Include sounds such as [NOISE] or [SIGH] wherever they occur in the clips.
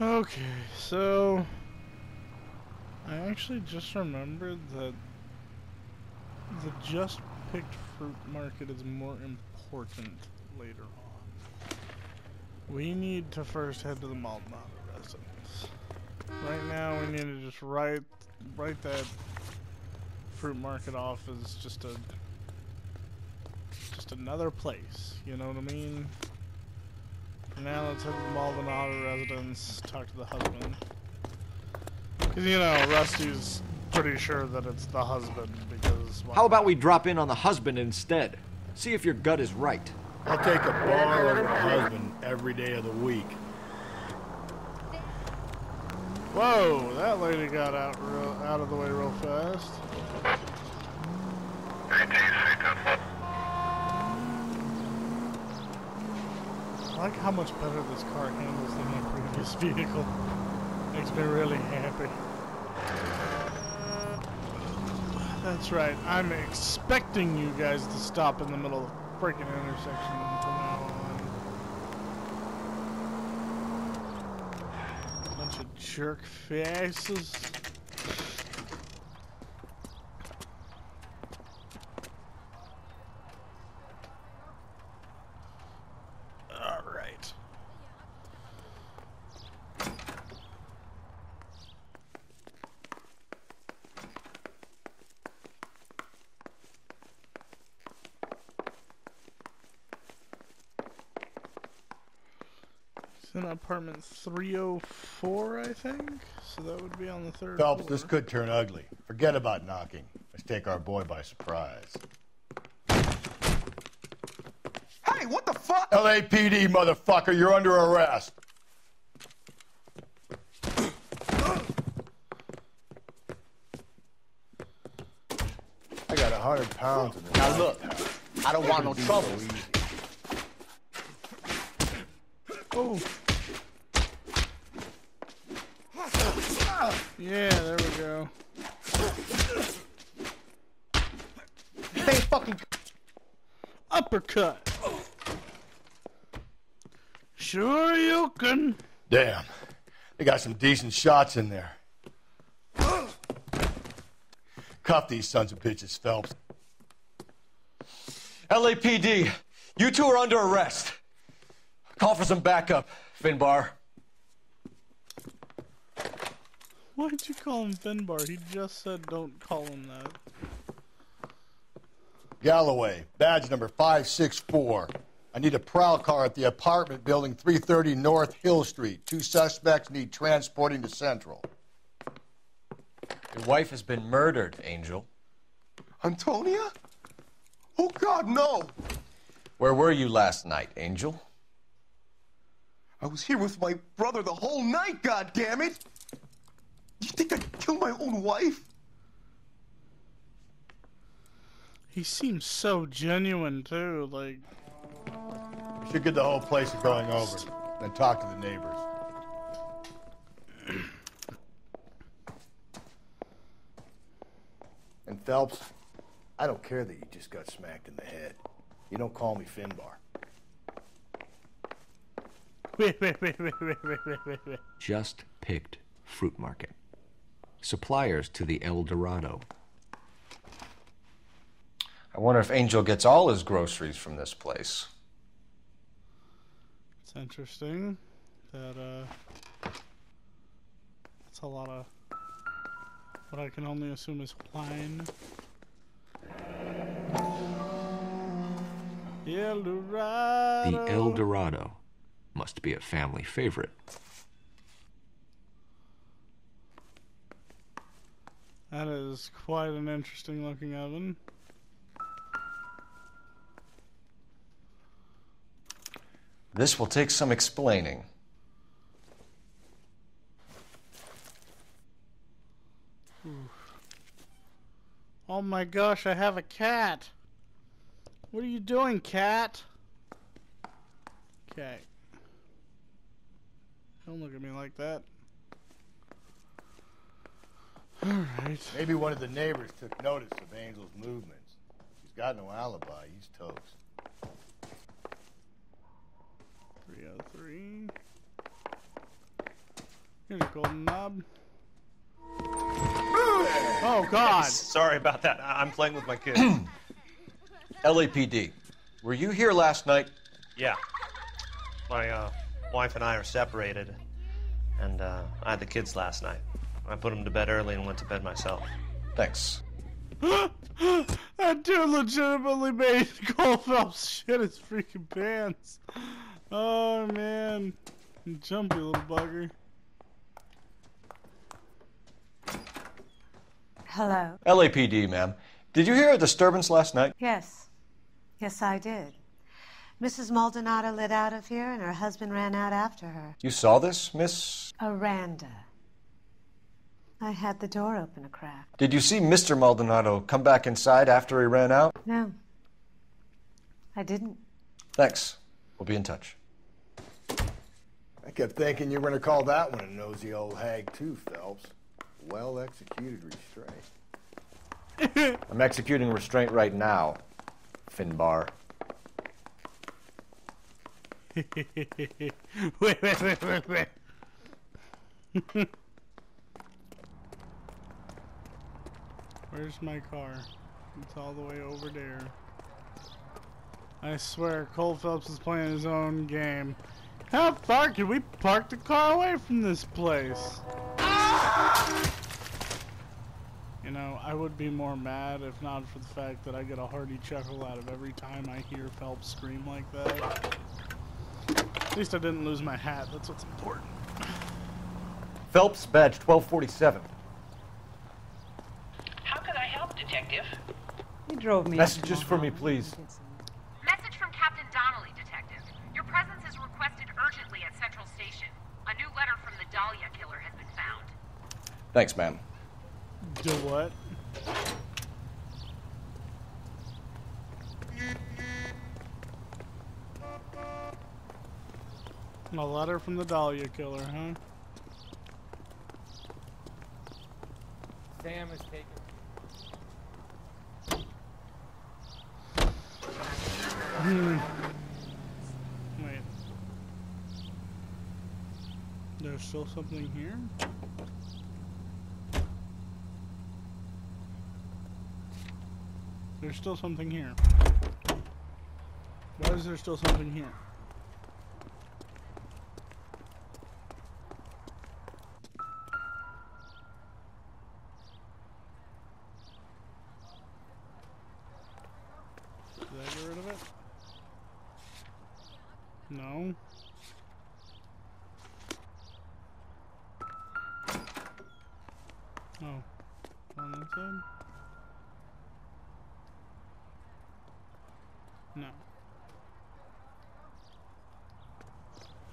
Okay, so I actually just remembered that the just picked fruit market is more important later on. We need to first head to the Maldonado residence. Right now, we need to just write write that fruit market off as just a just another place. You know what I mean? Now let's head to the Maldonado residence, talk to the husband. Because, you know, Rusty's pretty sure that it's the husband because. How about we drop in on the husband instead? See if your gut is right. I'll take a bar over a husband every day of the week. Whoa, that lady got out real, out of the way real fast. Like how much better this car handles than my previous [LAUGHS] vehicle. Makes me really happy. That's right. I'm expecting you guys to stop in the middle of freaking intersection from now on. Bunch of jerk faces. All right. It's in apartment 304, I think. So that would be on the third Phelps, floor. this could turn ugly. Forget about knocking. Let's take our boy by surprise. Hey, what the fuck? LAPD, motherfucker, you're under arrest. I got a hundred pounds in this. Now look, I don't want no trouble. Oh. Yeah, there we go. Ain't fucking. Uppercut. Sure you can. Damn, they got some decent shots in there. Cuff these sons of bitches, Phelps. LAPD, you two are under arrest. Call for some backup, Finbar. Why'd you call him Finbar? He just said don't call him that. Galloway, badge number 564. I need a prowl car at the apartment building 330 North Hill Street. Two suspects need transporting to Central. Your wife has been murdered, Angel. Antonia? Oh God, no! Where were you last night, Angel? I was here with my brother the whole night. God damn it! think I'd kill my own wife? He seems so genuine too, like We should get the whole place going over. Then talk to the neighbors. [CLEARS THROAT] and Phelps, I don't care that you just got smacked in the head. You don't call me Finbar. Just picked fruit market. Suppliers to the El Dorado. I wonder if Angel gets all his groceries from this place. It's interesting that uh, it's a lot of what I can only assume is wine. El Dorado. The El Dorado must be a family favorite. That is quite an interesting looking oven. This will take some explaining. Oh my gosh, I have a cat. What are you doing, cat? Okay. Don't look at me like that. Alright. Maybe one of the neighbors took notice of Angel's movements. He's got no alibi. He's toast. 303. Here's a golden knob. Oh God! [LAUGHS] Sorry about that. I- I'm playing with my kids. [CLEARS THROAT] LAPD. Were you here last night? yeah. My uh, wife and I are separated, and uh, I had the kids last night. I put him to bed early and went to bed myself. Thanks. [GASPS] that dude legitimately made [LAUGHS] Cole Phelps shit his freaking pants. Oh man, jumpy little bugger. Hello. LAPD, ma'am. Did you hear a disturbance last night? Yes. Yes, I did. Mrs. Maldonado lit out of here, and her husband ran out after her. You saw this, Miss? Aranda. I had the door open a crack. Did you see Mr. Maldonado come back inside after he ran out? No. I didn't. Thanks. We'll be in touch. I kept thinking you were going to call that one a nosy old hag, too, Phelps. Well executed restraint. [LAUGHS] I'm executing restraint right now, Finbar. [LAUGHS] wait, wait, wait, wait, wait. [LAUGHS] Where's my car? It's all the way over there. I swear, Cole Phelps is playing his own game. How far can we park the car away from this place? You know, I would be more mad if not for the fact that I get a hearty chuckle out of every time I hear Phelps scream like that. At least I didn't lose my hat, that's what's important. Phelps, badge 1247. How can I help, Detective? You drove me. Messages for me, please. Message from Captain Donnelly, Detective. Your presence is requested urgently at Central Station. A new letter from the Dahlia killer has been found. Thanks, ma'am. Do what? A letter from the Dahlia killer, huh? Sam is taken. Hmm. Wait. There's still something here? There's still something here. Why is there still something here?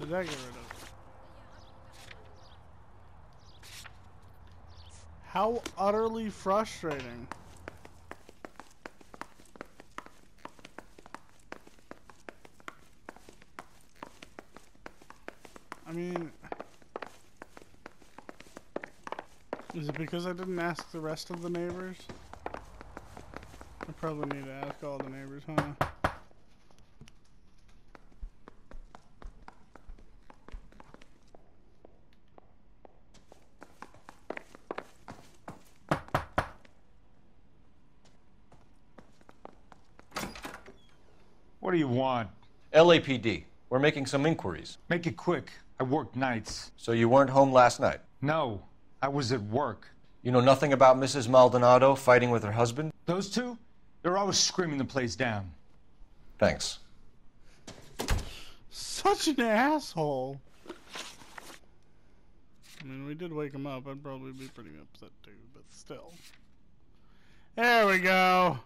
Did that get rid of? How utterly frustrating. I mean, is it because I didn't ask the rest of the neighbors? I probably need to ask all the neighbors, huh? What do you want? LAPD. We're making some inquiries. Make it quick. I work nights. So you weren't home last night? No, I was at work. You know nothing about Mrs. Maldonado fighting with her husband? Those two? They're always screaming the place down. Thanks. Such an asshole. I mean, we did wake him up. I'd probably be pretty upset too, but still. There we go.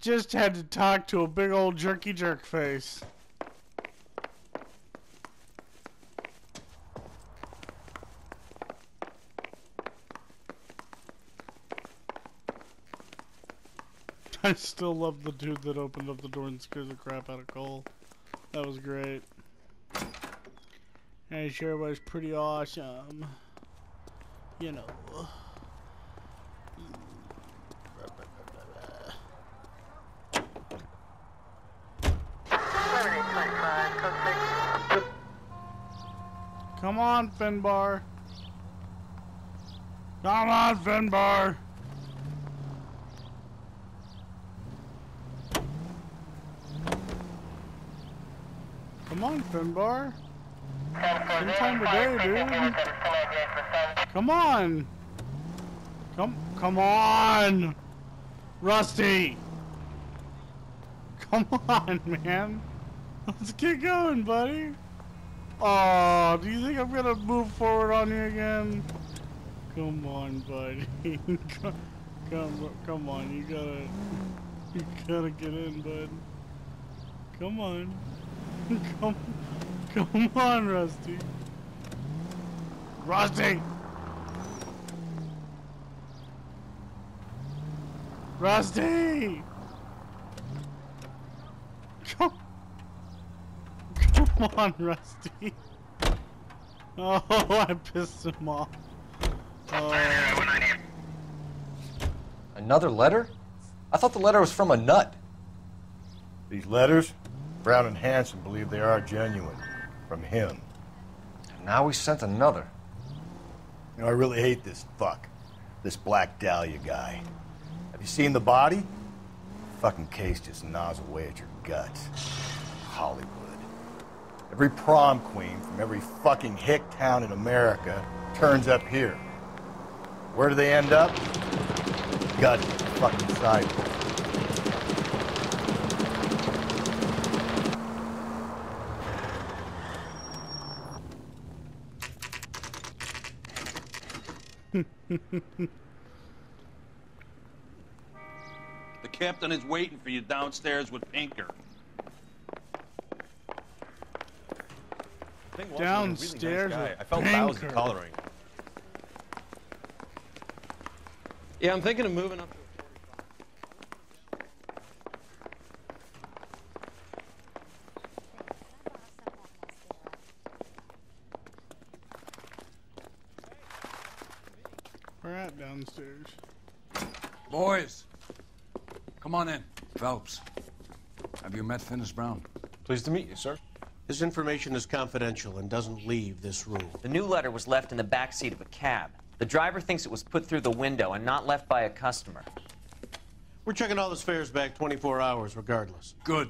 Just had to talk to a big old jerky jerk face. [LAUGHS] I still love the dude that opened up the door and scared the crap out of Cole. That was great. And sure was pretty awesome. You know. Come on, Finbar. Come on, Finbar. Come on, Finbar. Same time of dude. Come on. Come, come on, Rusty. Come on, man. Let's get going, buddy. Oh, do you think I'm gonna move forward on you again? Come on, buddy. [LAUGHS] come, come, come on. You gotta, [LAUGHS] you gotta get in, bud. Come on. [LAUGHS] Come, come on, Rusty. Rusty. Rusty. Come, come on, Rusty. Oh, I pissed him off. Oh. Another letter? I thought the letter was from a nut. These letters, Brown and Hansen believe they are genuine. From him. And now we sent another. You know, I really hate this fuck. This Black Dahlia guy. Have you seen the body? Fucking case just gnaws away at your guts. Hollywood. Every prom queen from every fucking hick town in America turns up here. Where do they end up? Gut fucking sidewalk. [LAUGHS] The captain is waiting for you downstairs with Pinker. Downstairs guy. with I felt lousy Pinker. coloring. Yeah, I'm thinking of moving up. to We're at downstairs. Boys, come on in. Phelps, have you met Finis Brown? Pleased to meet you, sir. His information is confidential and doesn't leave this room. The new letter was left in the back seat of a cab. The driver thinks it was put through the window and not left by a customer. We're checking all his fares back 24 hours regardless. Good.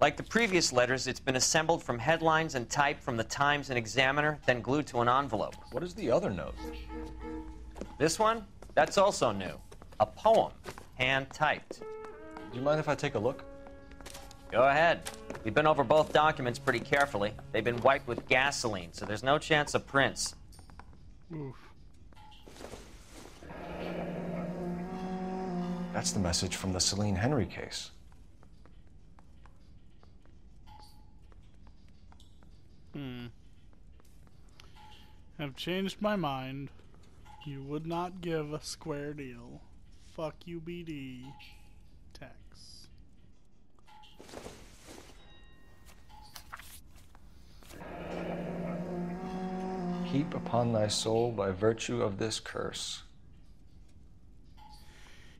Like the previous letters, it's been assembled from headlines and type from the Times and Examiner, then glued to an envelope. What is the other note? This one? That's also new. A poem, hand typed. Do you mind if I take a look? Go ahead. We've been over both documents pretty carefully. They've been wiped with gasoline, so there's no chance of prints. Oof. That's the message from the Celine Henry case. Hmm. Have changed my mind. You would not give a square deal. Fuck you, BD. Heap upon thy soul by virtue of this curse.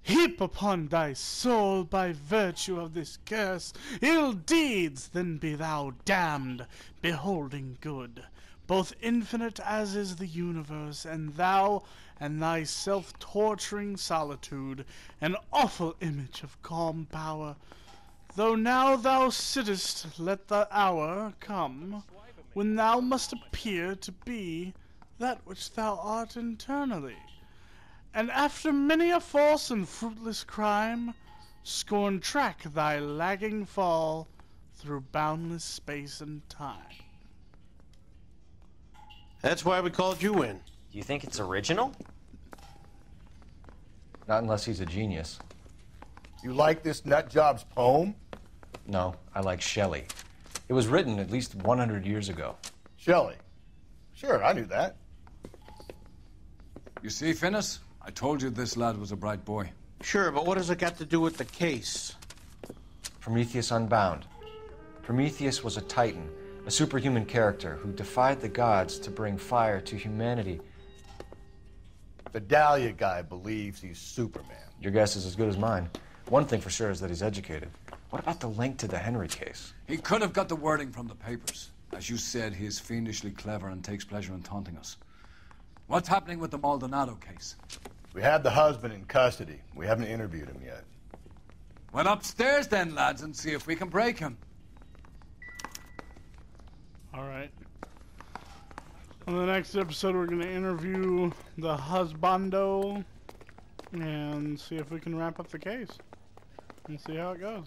Heap upon thy soul by virtue of this curse ill deeds, then be thou damned, beholding good, both infinite as is the universe, and thou and thy self torturing solitude, an awful image of calm power. Though now thou sittest, let the hour come when thou must appear to be that which thou art internally and after many a false and fruitless crime, scorn track thy lagging fall through boundless space and time. That's why we called you in. Do you think it's original? Not unless he's a genius. You like this nut job's poem? No, I like Shelley. It was written at least 100 years ago. Shelley. Sure, I knew that. You see, Finis? I told you this lad was a bright boy. Sure, but what has it got to do with the case? Prometheus Unbound. Prometheus was a titan, a superhuman character who defied the gods to bring fire to humanity. The Dahlia guy believes he's Superman. Your guess is as good as mine. One thing for sure is that he's educated. What about the link to the Henry case? He could have got the wording from the papers. As you said, he is fiendishly clever and takes pleasure in taunting us. What's happening with the Maldonado case? We have the husband in custody. We haven't interviewed him yet. Well, upstairs then, lads, and see if we can break him. Alright. On the next episode, we're going to interview the husbando and see if we can wrap up the case. And see how it goes.